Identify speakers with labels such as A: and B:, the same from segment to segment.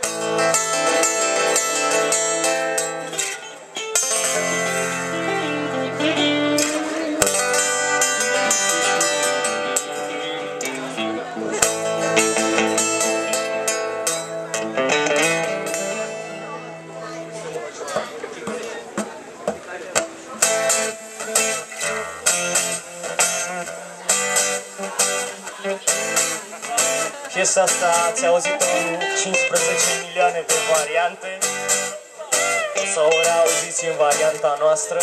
A: Bye. Piesa asta ați auzit-o în 15 milioane de variante. Sau ori auziți în varianta noastră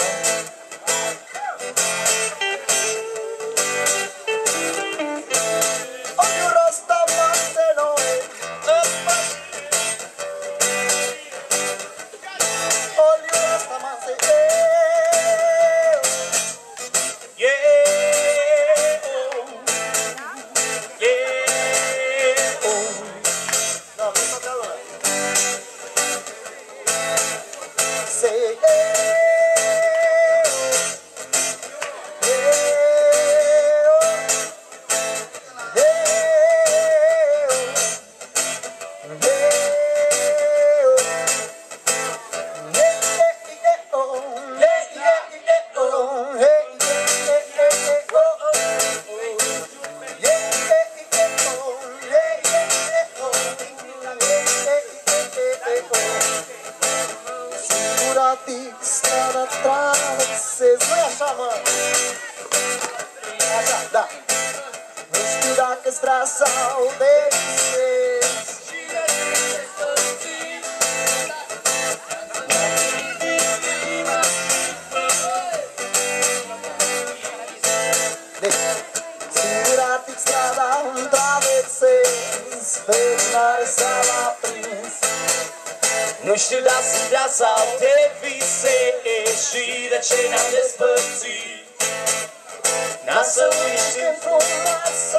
B: sau de visez Deci, singuratic strada îmi traversez Pe mare s-a prins
A: Nu știu da sunt vrea sau te visezi Și de ce ne-am despărțit. N-a să uiți
B: în frumoasa seară În care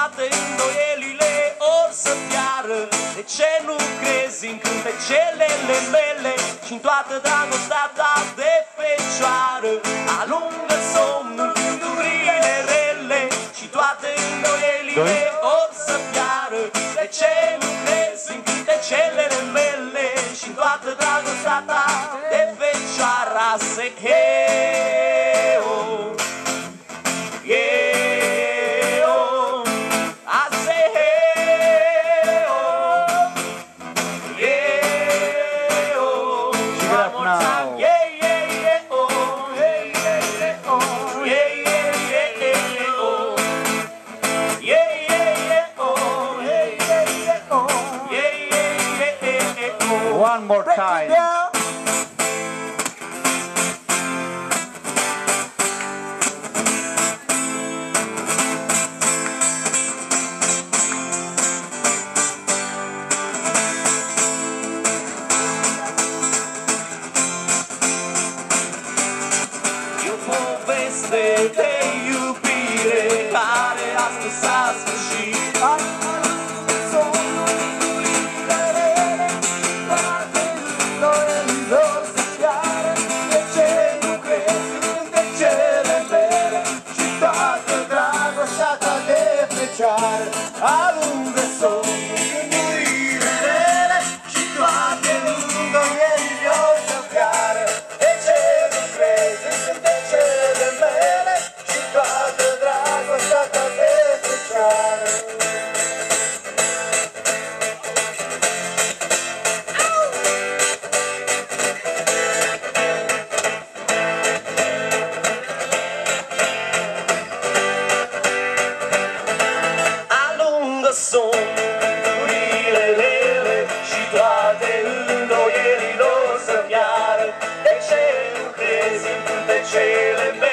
A: toate îndoielile or să piară. De ce nu crezi în cântecele mele? Și în toată dragostea ta de fecioară. Alungă somnul gândurile rele. Și toate îndoielile or să piară. De ce nu crezi în cântecele mele? Și în toată dragostea more time. sunt durile
C: rele și toate
A: îndoielilor să piară. De ce nu crezi în cântecele mele?